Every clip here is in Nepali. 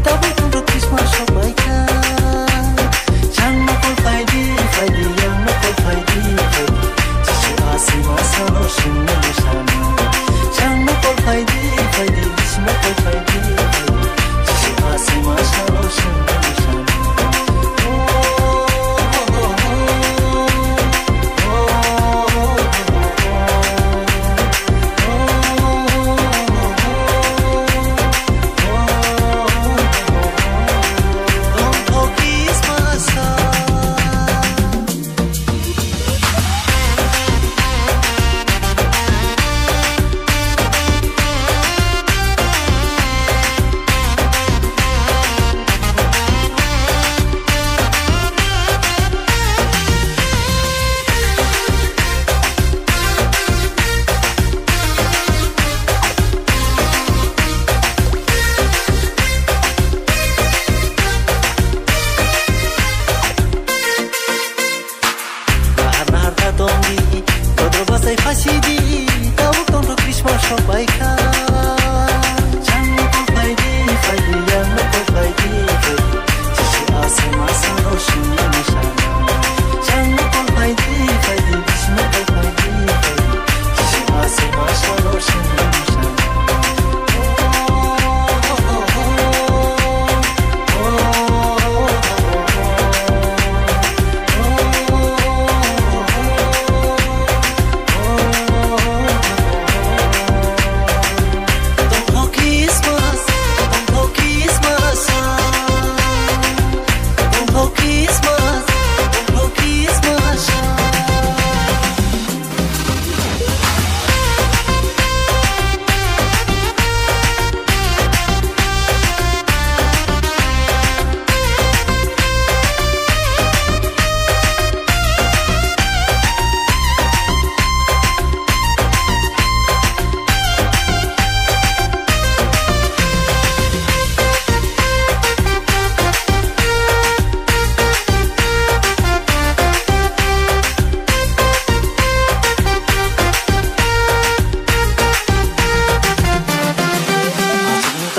गतिसुन्द्र खटमस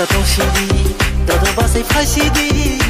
t'as ton chéri, dans ton passé fragile.